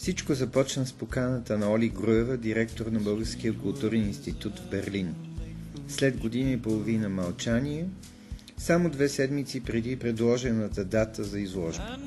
Всичко започна с поканата на Оли Груева, директор на Българския културен институт в Берлин. След година и половина мълчание, само две седмици преди предложената дата за изложба.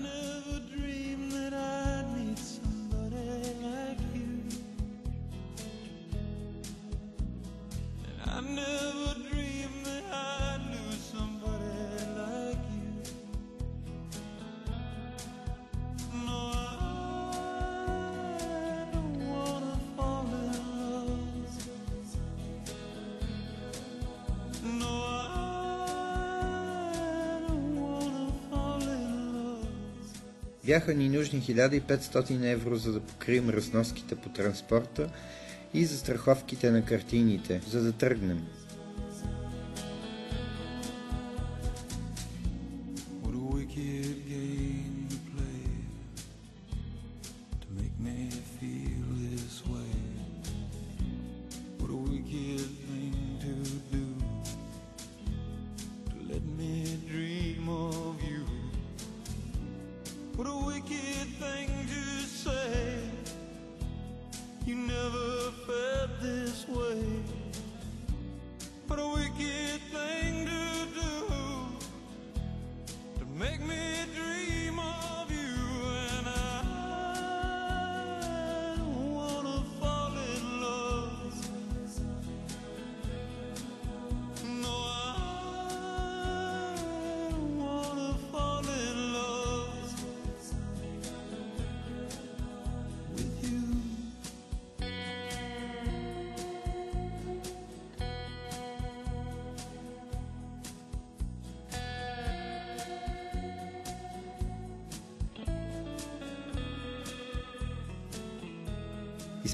Бяха ни нужни 1500 евро, за да покрием разноските по транспорта и за страховките на картините, за да тръгнем. What a wicked thing to say. You never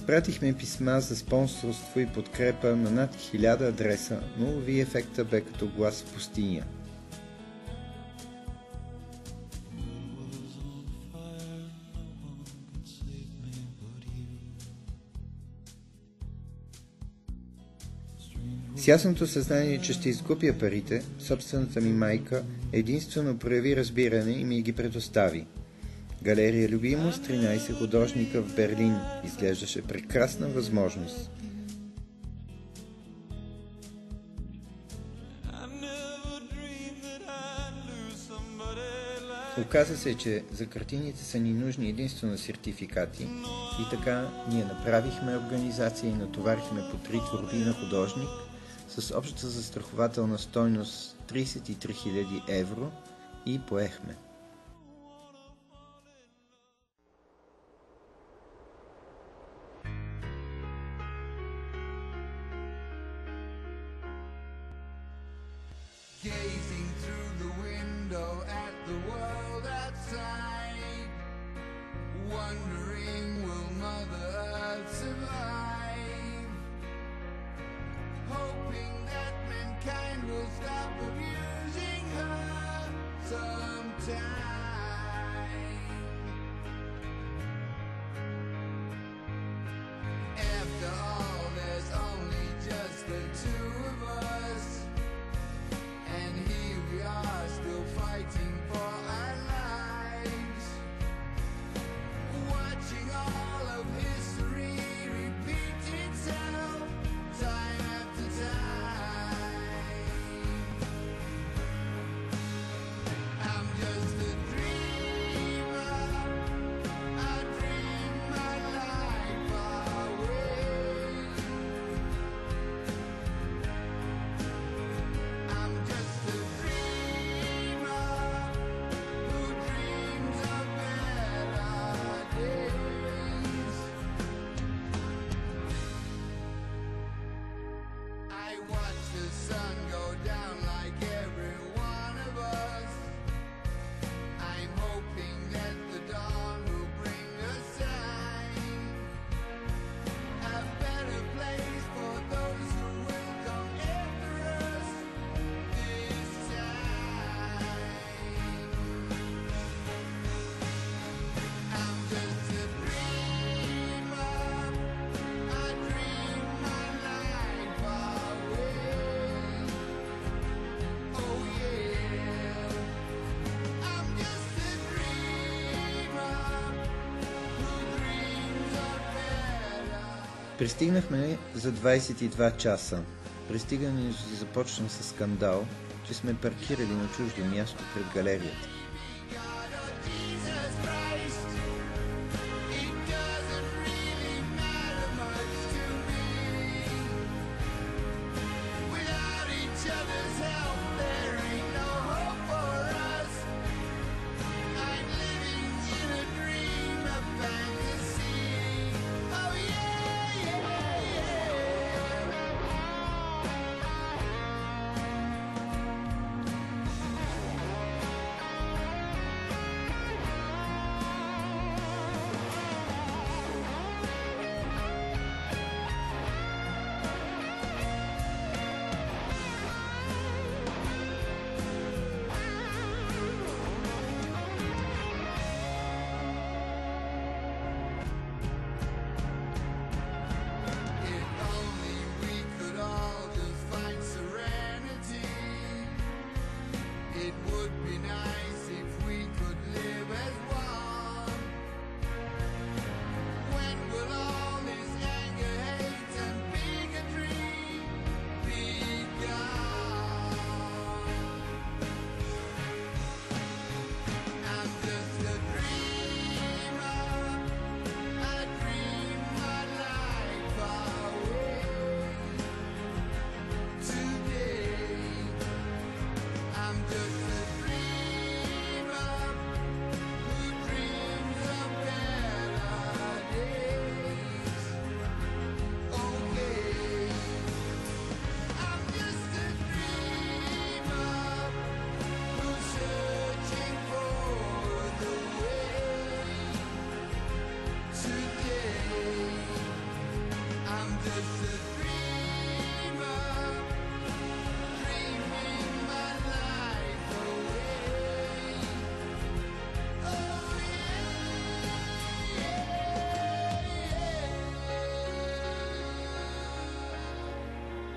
Изпратихме писма за спонсорство и подкрепа на над 1000 адреса, но ви ефекта бе като глас в пустиня. С ясното съзнание, че ще изгубя парите, собствената ми майка единствено прояви разбиране и ми ги предостави – Галерия Любимо с 13 художника в Берлин изглеждаше прекрасна възможност. Оказа се, че за картините са ни нужни единствено сертификати и така ние направихме организация и натоварихме по три творби на художник с обща застрахователна стойност 33 000 евро и поехме. Пристигнахме за 22 часа. Пристигането започна с скандал, че сме паркирали на чуждо място пред галерията.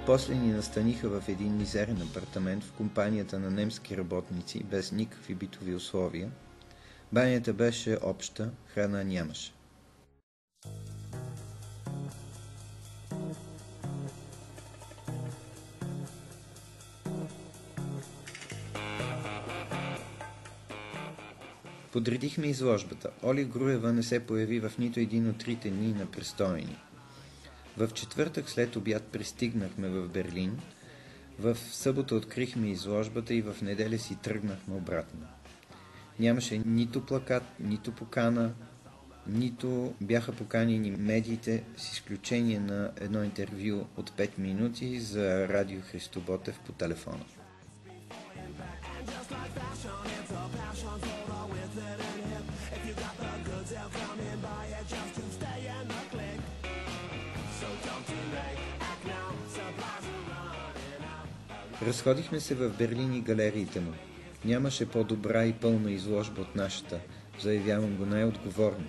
После ни настаниха в един мизерен апартамент в компанията на немски работници, без никакви битови условия. Банята беше обща, храна нямаше. Подредихме изложбата. Оли Груева не се появи в нито един от трите дни на престояни. В четвъртък след обяд пристигнахме в Берлин, в събота открихме изложбата и в неделя си тръгнахме обратно. Нямаше нито плакат, нито покана, нито бяха поканени медиите, с изключение на едно интервю от 5 минути за Радио Христо Ботев по телефона. Разходихме се в Берлин и галериите му. Нямаше по-добра и пълна изложба от нашата. Заявявам го най-отговорно.